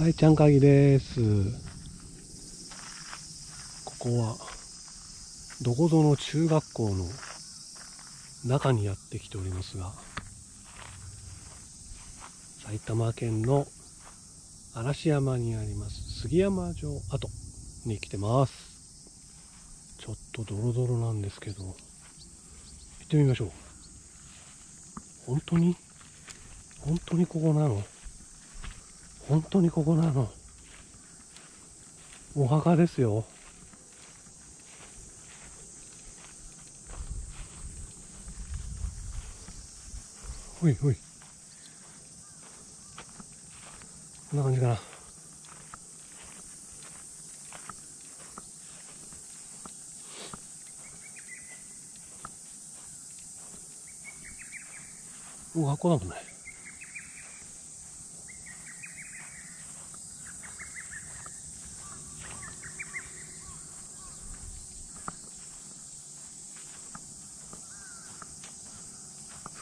はい、ちゃんかぎです。ここは、どこぞの中学校の中にやってきておりますが、埼玉県の嵐山にあります杉山城跡に来てます。ちょっとドロドロなんですけど、行ってみましょう。本当に？本当にここなの？本当にここなのお墓ですよ。ほいほい。こんな感じかな。もう学校だもんね。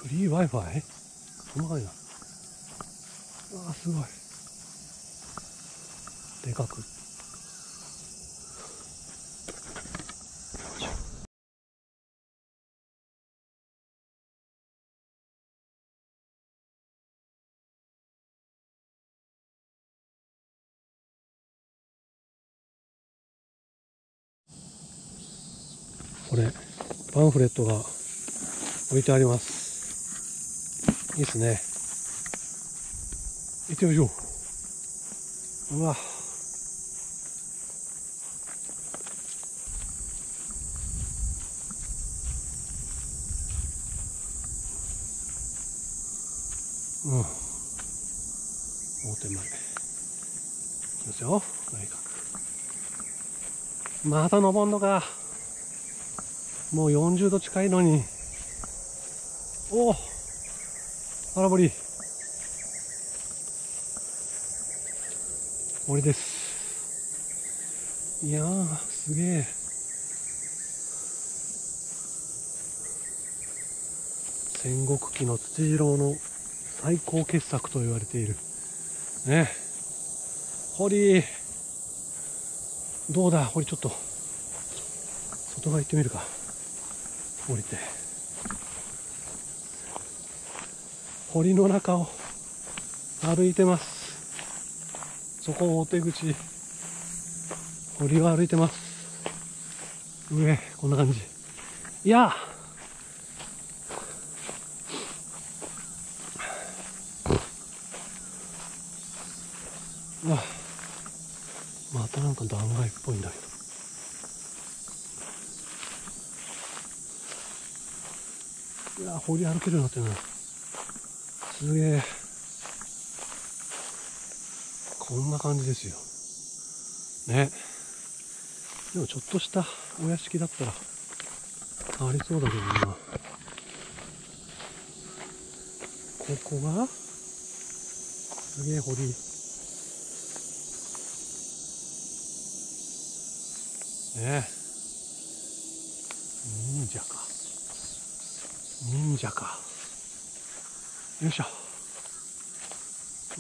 フリー Wi-Fi? そんな感じだ。うわあ、すごい。でかく。これ、パンフレットが置いてあります。いいっすね。行ってみましょう。うわ。うん。大手前。いきますよ。内角。また登んのか。もう40度近いのに。おお空堀森です。いやすげえ。戦国期の土次郎の最高傑作と言われている。ね。堀。どうだ堀ちょっと。外側行ってみるか。降りて。堀の中を歩いてます。そこ大手口。堀を歩いてます。上、こんな感じ。いやうわまたなんか断崖っぽいんだけど。いや堀歩けるようになってるな。すげえ。こんな感じですよ。ね。でもちょっとしたお屋敷だったら、ありそうだけどな。ここが、すげえ堀。ねえ。忍者か。忍者か。よいしょ。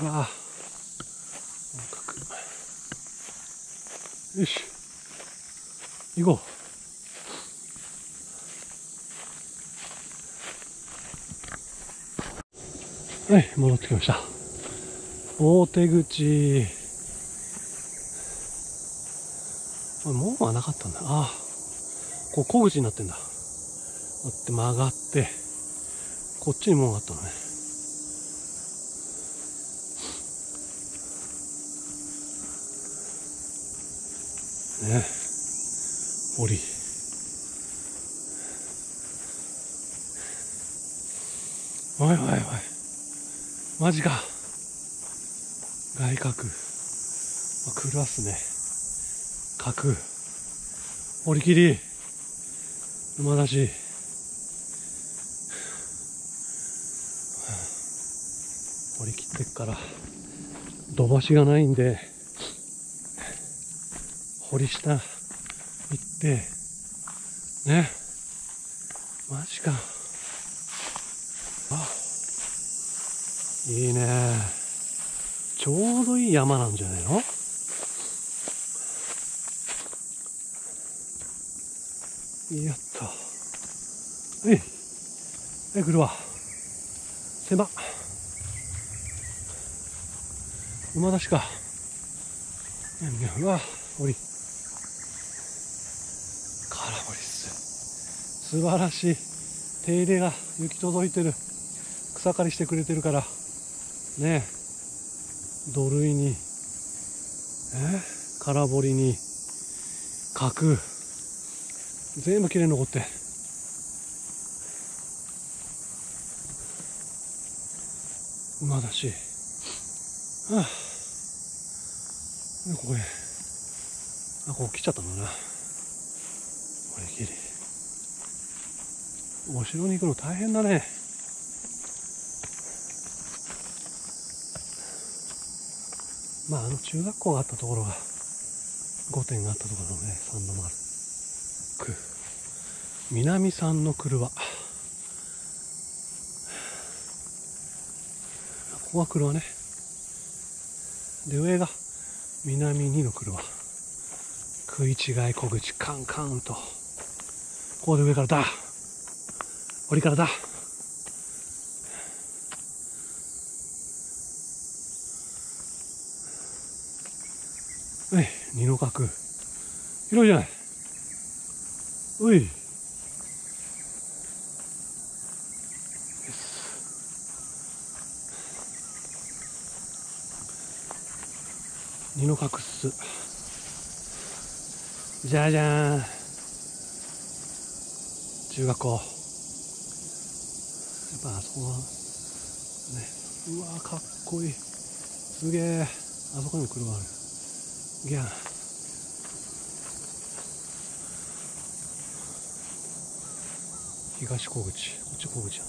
うわあ。よし。行こう。はい、戻ってきました。大手口。あ門はなかったんだ。ああ。こう小口になってんだ。あって曲がって、こっちに門があったのね。ね。堀おいおいおい。マジか。外角。あクラスね。角。折り切り。馬出し折り切ってっから。土橋がないんで。堀下行って、ね。マジか。あ、いいね。ちょうどいい山なんじゃないの？やった。え。いえ来るわ。狭馬出しか。うわ降り空振りっす素晴らしい。手入れが行き届いてる。草刈りしてくれてるから。ね土塁に。え？空堀に。角。全部きれいに残って。馬だし。はあここへ。あここ来ちゃったんだな。これきれいお城に行くの大変だね。まああの中学校があったところが御殿があったところのね三度丸区。南三の車。ここが車ね。で上が南2の車。食い違い小口カンカンと。ここで上からだ折からだ。はい二の角。広いじゃない。うい。二の角っす。じゃじゃーん。中学校。っぱあそこはねうわかっこいい。すげえ。あそこにも車ある。ギャン。東小口。こっち小口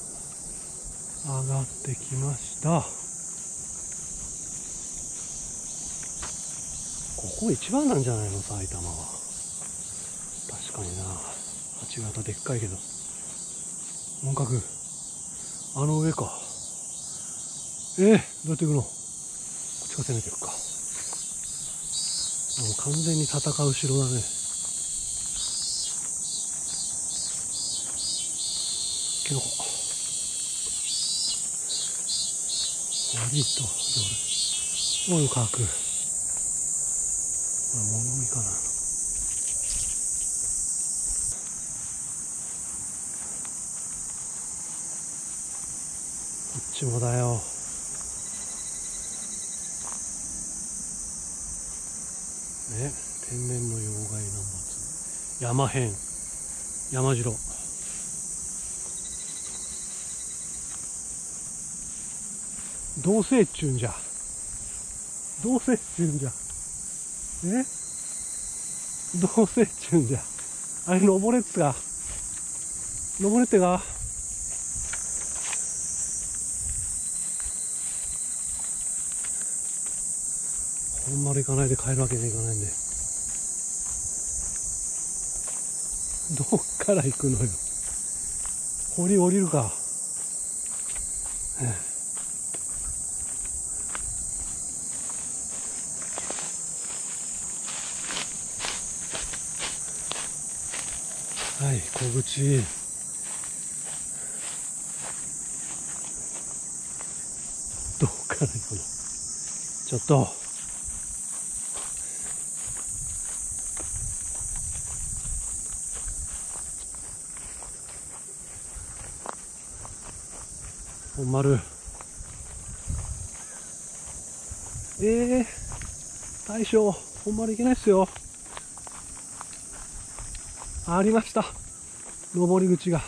上がってきました。ここ一番なんじゃないの埼玉は。確かにな。八型でっかいけど。本格。あの上か。えー、どうやって行くの？こっちが攻めていくか。もう完全に戦う城だね。キノコ割とどれおいかく。これ物見かな。ちもだよ。ね天然の妖怪ナンバー2山辺山城。どうせっちゅうんじゃ。どうせっちゅうんじゃ。え？どうせっちゅうんじゃ。あれ登れっつが。登れってが？ほんまる行かないで帰るわけにはいかないんで。どっから行くのよ。堀降りるか、ええ。はい小口。どっから行くの？ちょっと。本丸。えー、大将本丸行けないっすよ。ありました。登り口が。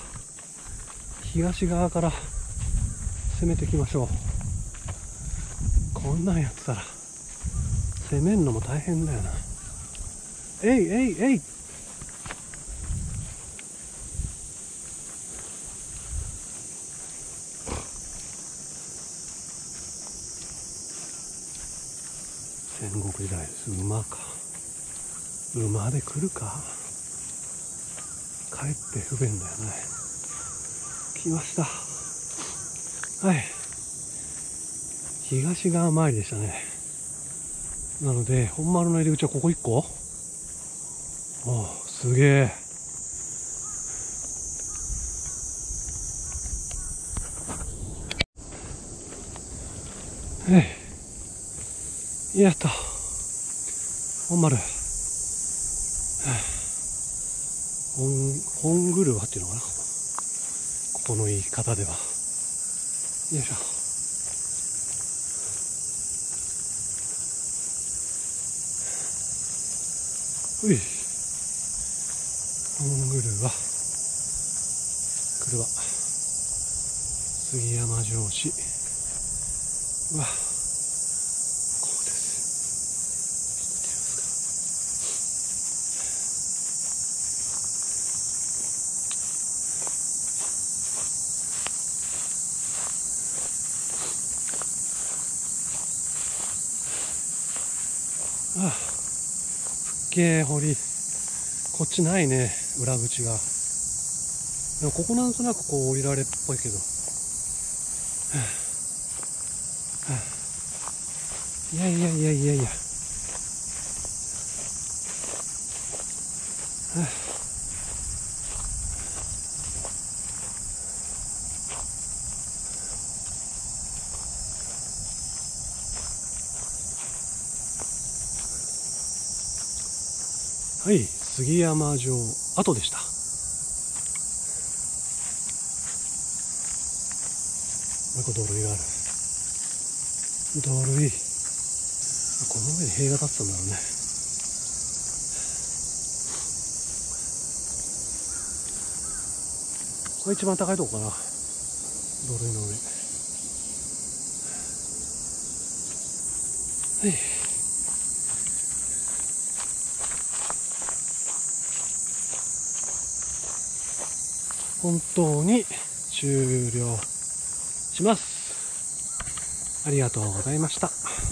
東側から攻めてきましょう。こんなんやってたら攻めんのも大変だよな。えいえいえい。戦国時代です馬か。馬で来るか。かえって不便だよね。来ました。はい。東側回りでしたね。なので本丸の入り口はここ1個？おすげえ。えい。やった。本丸。本本グルワっていうのかな。ここの言い方では。よいしょ。うい。本グルワ車杉山城市うわこうです見てますかああげえ堀。こっちないね裏口が。でもここなんとなくこう降りられっぽいけど。はあはあいやいやいやいやいや。はあ。はい杉山城跡でした。もう一個土塁がある土塁この上に塀が立ってたんだろうね。これ一番高いとこかな。土塁の上。はい。本当に終了します。ありがとうございました。